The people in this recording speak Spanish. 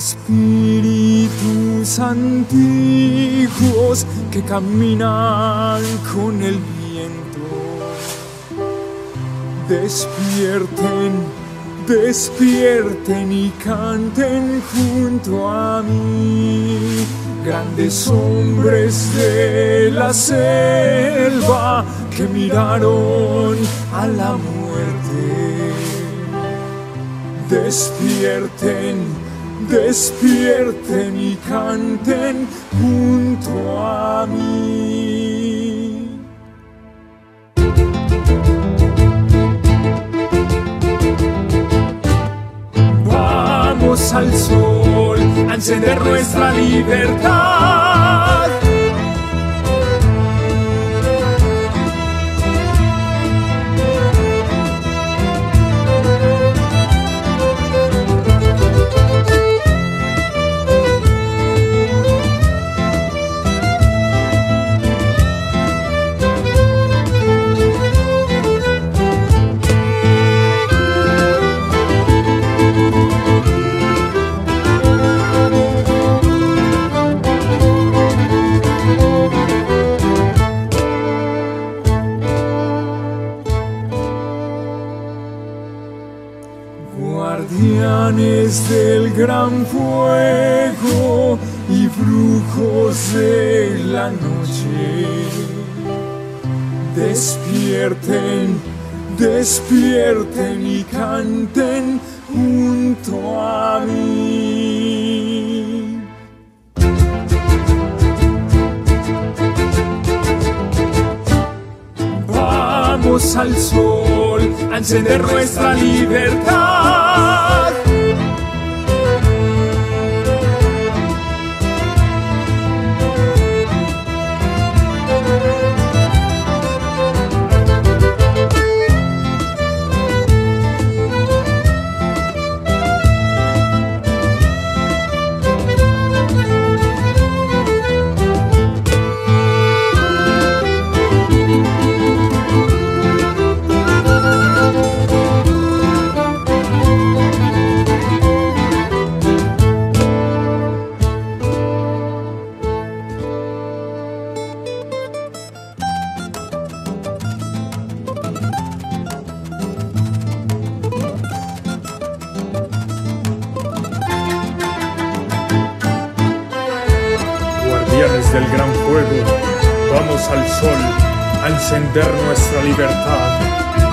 espíritus antiguos que caminan con el viento. Despierten, despierten y canten junto a mí. Grandes hombres de la selva que miraron a la muerte. Despierten, despierten y canten junto a mí. Vamos al sol a encender nuestra libertad. Guardianes del gran fuego y brujos de la noche. Despierten, despierten y canten junto a mí. Vamos al sol a encender nuestra libertad. Del gran fuego, vamos al sol a encender nuestra libertad.